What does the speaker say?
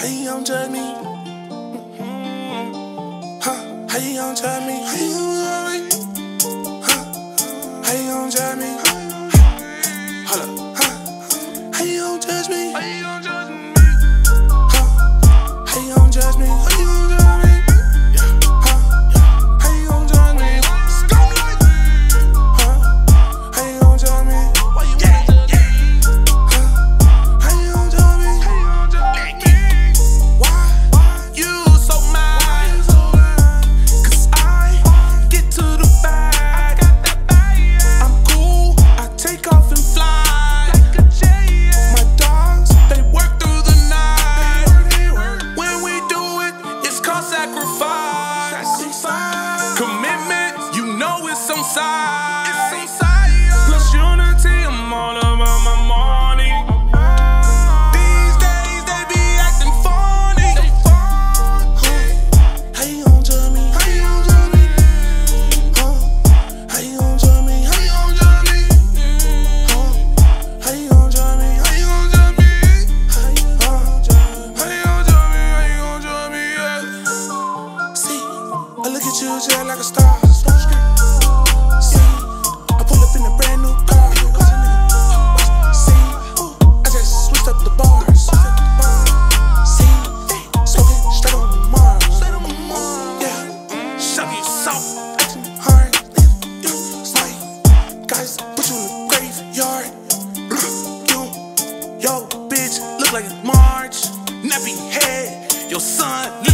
How you gon' judge me? Mm-hmm. Huh? How you gon' judge me? How you gon' Look at you, just like a star. Yeah. I pull up in a brand new car. See, I just switched up the bars. See, smoking straight on Mars. Yeah, shove yourself. acting hard. Guys, put you in the graveyard. You, yo, bitch, look like March. Nappy head, your son.